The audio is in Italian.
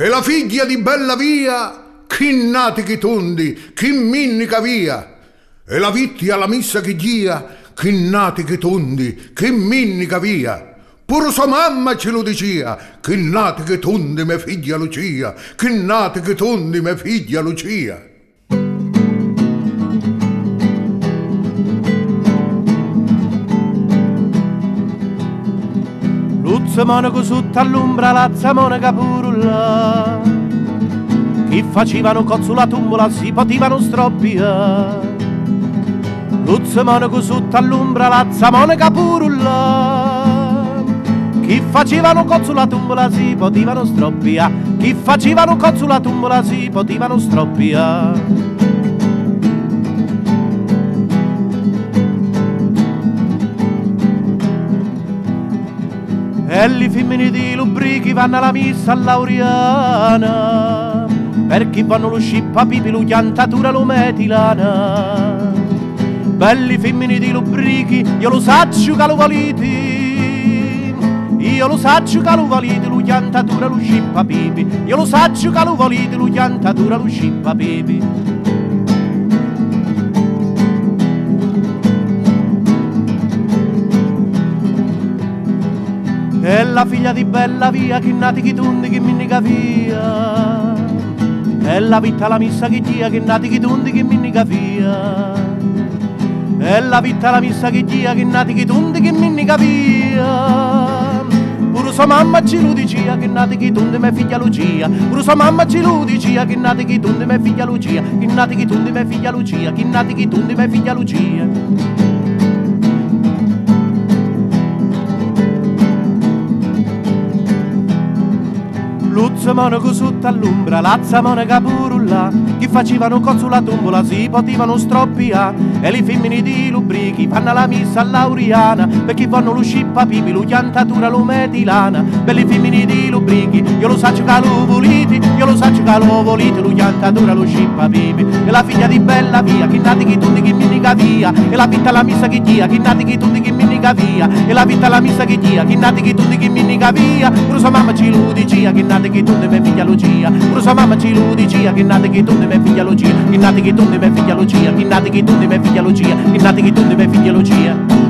E la figlia di bella via, chi nati chi tondi, chi minnica via. E la vitti alla missa chi gia, chi nati chi tondi, chi minnica via. Pure sua mamma ce lo diceva, che nati che tondi mia figlia Lucia, che nati che tondi mia figlia Lucia. Luzza monaco sotto all'ombra, lazza monaca purulla. Chi facevano cozzo la tumbola si potevano stroppia. Luzza monaco sotto all'ombra, lazza monaca purulla. Chi facevano cozzo la tumbola si potevano stroppia. Chi facevano cozzo la tumbola si potevano stroppia. E le femmine di Lubrichi vanno alla missa lauriana perché vanno lo scippa pipi, lo chiantatura, lo metilana. Belli femmine di Lubrichi, io lo saccio che lo volete. Io lo saccio che lo volete, lo chiantatura, lo scippa pipi. Io lo saccio che lo volete, lo chiantatura, lo scippa pipi. E la figlia di bella via, che nati chi tundi, che minnica via. E la vita la missa che gia, che nati chi tundi, che minnica via. E la vita la missa che gia, che nati chi tundi, che minnica via. Pure sua mamma ci lo diceva, che nati chi tundi, mia figlia Lucia. Pure sua mamma ci lo diceva, che nati chi tundi, mia figlia Lucia. Che nati chi tundi, mia figlia Lucia. Che nati chi tundi, mia figlia Lucia. Luzza monaco sotto all'ombra, lazza monaca purulla, chi facevano con sulla tombola si potevano stroppia, e le femmine di lubrichi fanno la missa lauriana, perché vanno lo scippa pipi, lo chiantatura, lo metilana, per le femmine di lubrichi, io lo saccio che lo voliti, io lo saccio che lo voliti, lo chiantatura, lo scippa pipi, e la figlia di bella via, chi nati chi tutti chi minica via, e la vita la missa che dia, chi nati chi tutti chi minica via, e la vita la missa che dia, chi nati chi tutti chi minica via, pure mamma ci lo diceva, chi nati chi tutti me figlia Lucia, pure mamma ci diceva, chi nati chi tutti me figlia Lucia, chi nati chi tutti me figlia Lucia, chi nati chi tutti me figlia Lucia, chi nati chi tutti me figlia Lucia.